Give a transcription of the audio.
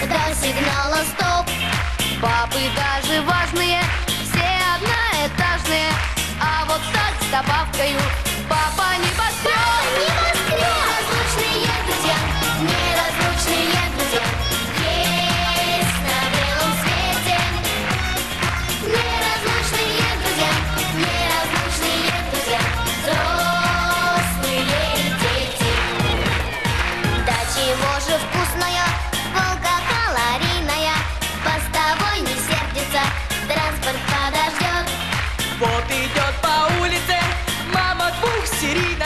до сигнала стоп. Бабы даже важные, все одноэтажные, а вот так с добавкою папа не потрёт. Папа не потрёт. Неразлучные друзья, неразлучные друзья. Вот идет по улице мама двух серий.